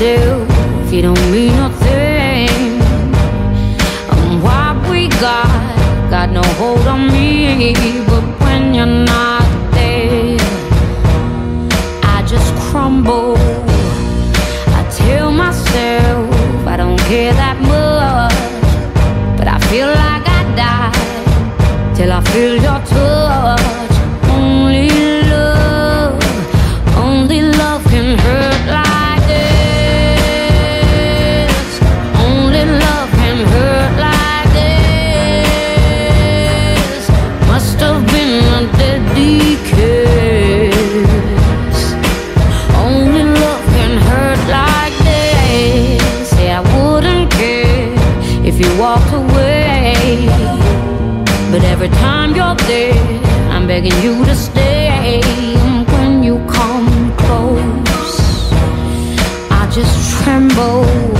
myself, you don't mean nothing. And what we got, got no hold on me. But when you're not there, I just crumble. I tell myself I don't care that much, but I feel like I die till I feel your you walked away. But every time you're there, I'm begging you to stay. And when you come close, I just tremble.